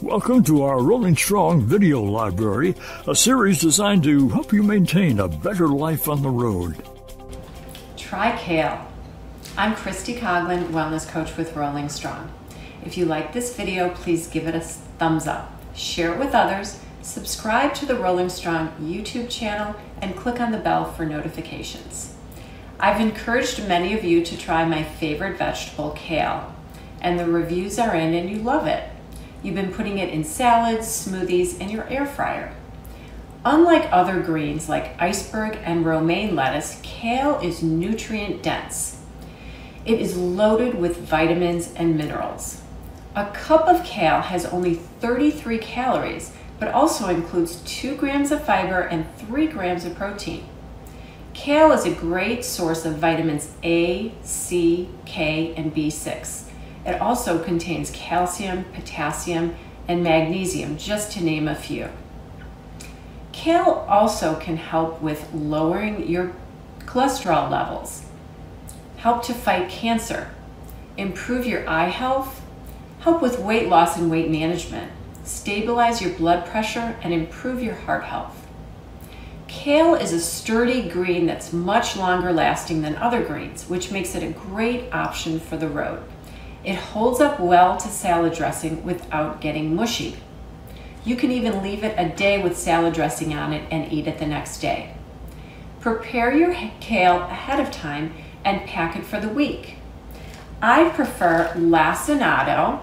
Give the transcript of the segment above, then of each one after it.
Welcome to our Rolling Strong video library, a series designed to help you maintain a better life on the road. Try kale. I'm Christy Coughlin, wellness coach with Rolling Strong. If you like this video, please give it a thumbs up, share it with others, subscribe to the Rolling Strong YouTube channel, and click on the bell for notifications. I've encouraged many of you to try my favorite vegetable, kale, and the reviews are in and you love it. You've been putting it in salads, smoothies, and your air fryer. Unlike other greens like iceberg and romaine lettuce, kale is nutrient dense. It is loaded with vitamins and minerals. A cup of kale has only 33 calories, but also includes 2 grams of fiber and 3 grams of protein. Kale is a great source of vitamins A, C, K, and B6. It also contains calcium, potassium, and magnesium, just to name a few. Kale also can help with lowering your cholesterol levels, help to fight cancer, improve your eye health, help with weight loss and weight management, stabilize your blood pressure, and improve your heart health. Kale is a sturdy green that's much longer lasting than other greens, which makes it a great option for the road. It holds up well to salad dressing without getting mushy. You can even leave it a day with salad dressing on it and eat it the next day. Prepare your kale ahead of time and pack it for the week. I prefer lacinato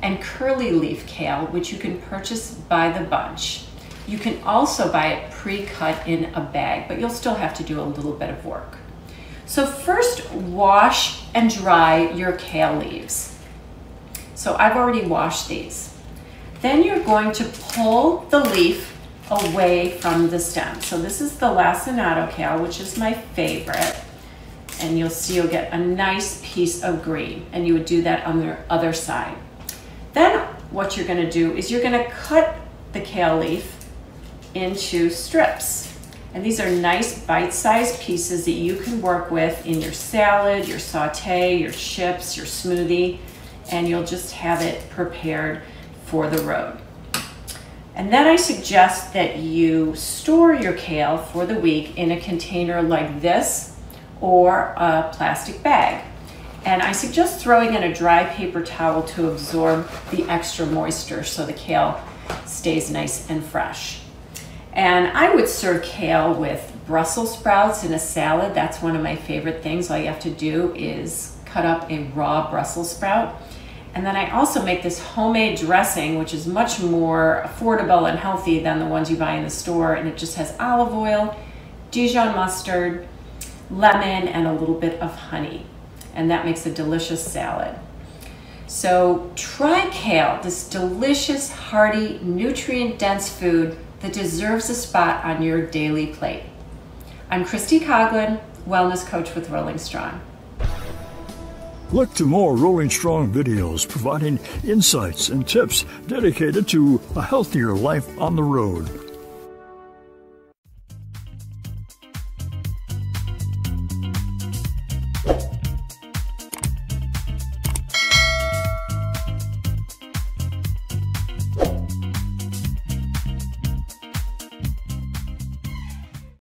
and curly leaf kale, which you can purchase by the bunch. You can also buy it pre-cut in a bag, but you'll still have to do a little bit of work. So first wash and dry your kale leaves. So I've already washed these. Then you're going to pull the leaf away from the stem. So this is the lacinato kale, which is my favorite. And you'll see you'll get a nice piece of green. And you would do that on the other side. Then what you're gonna do is you're gonna cut the kale leaf into strips. And these are nice bite-sized pieces that you can work with in your salad, your saute, your chips, your smoothie, and you'll just have it prepared for the road. And then I suggest that you store your kale for the week in a container like this or a plastic bag. And I suggest throwing in a dry paper towel to absorb the extra moisture so the kale stays nice and fresh. And I would serve kale with Brussels sprouts in a salad. That's one of my favorite things. All you have to do is cut up a raw Brussels sprout. And then I also make this homemade dressing, which is much more affordable and healthy than the ones you buy in the store. And it just has olive oil, Dijon mustard, lemon, and a little bit of honey. And that makes a delicious salad. So try kale, this delicious, hearty, nutrient-dense food that deserves a spot on your daily plate. I'm Christy Coughlin, Wellness Coach with Rolling Strong. Look to more Rolling Strong videos providing insights and tips dedicated to a healthier life on the road.